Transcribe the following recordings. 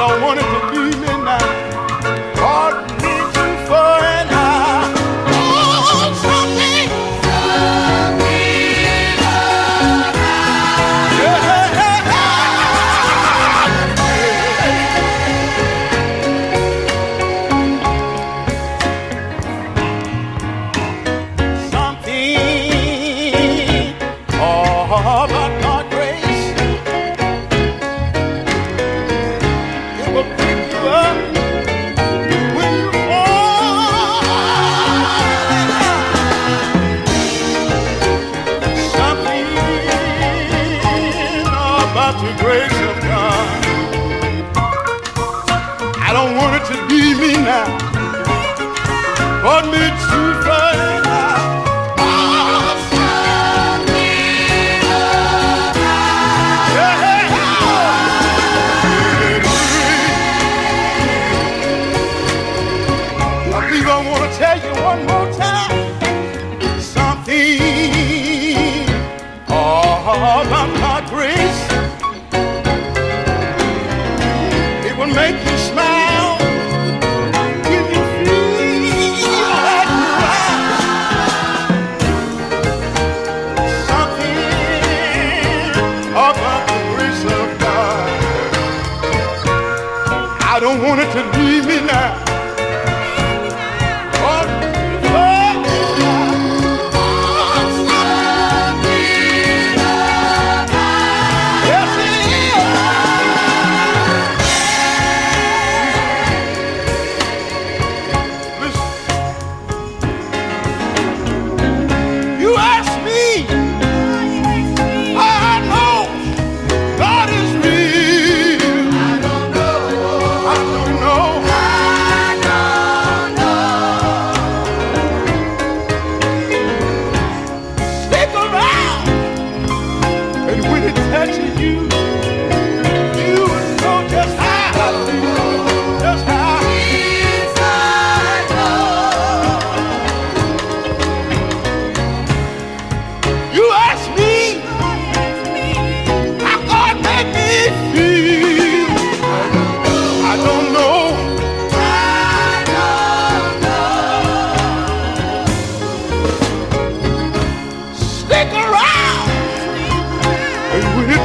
I don't want it to I don't want it to leave me now. You, you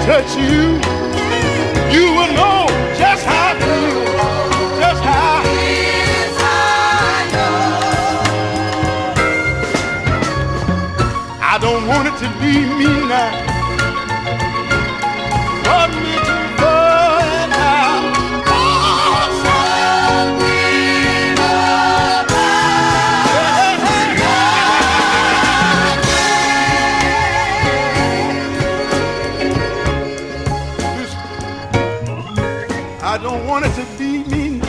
touch you, you will know just how I feel. Just how. I don't want it to leave me now. Want it to leave me.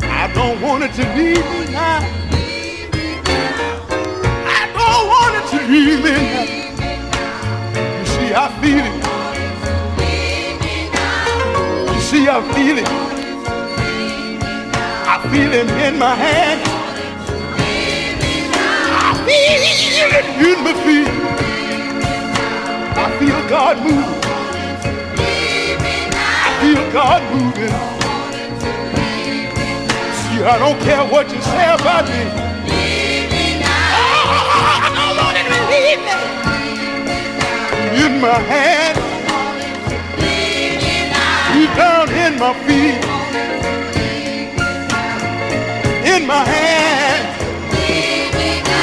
I don't want it to leave me now. I don't want it to leave me now. You see, I feel it. You see, I feel it. I feel it in my hand. I feel it in my feet. I feel God moving. God moving. See, I don't care what you say about me. I want it to leave me. In my hand. You down in my feet. In my hand.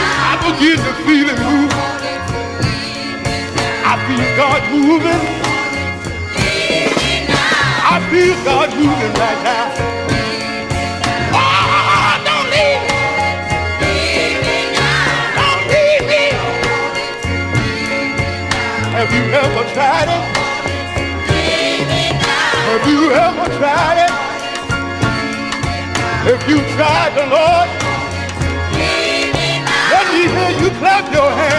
I begin to feel it move. I feel God moving. Feel God moving right now. Oh, don't leave me. Don't leave me. Have you ever tried it? Have you ever tried it? If you tried the Lord, let me hear you clap your hands.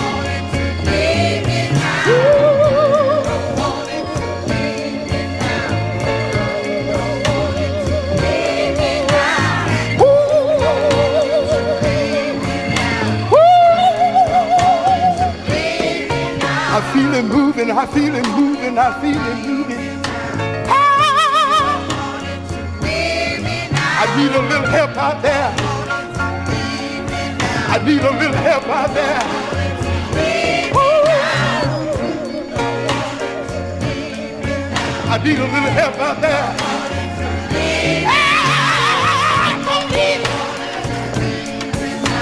I feel it moving, I feel it moving, I feel it moving. I need a little help out there. I need a little help out there. Ooh. I need a little help out there.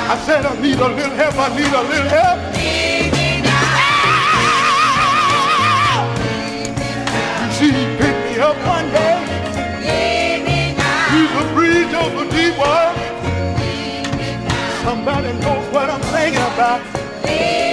I said I need a little help, I need a little help. Water.